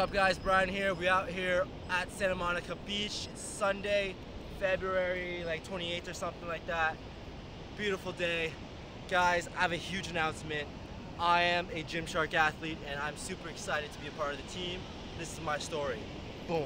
up guys, Brian here. We out here at Santa Monica Beach. It's Sunday, February like 28th or something like that. Beautiful day. Guys, I have a huge announcement. I am a Gymshark athlete and I'm super excited to be a part of the team. This is my story. Boom.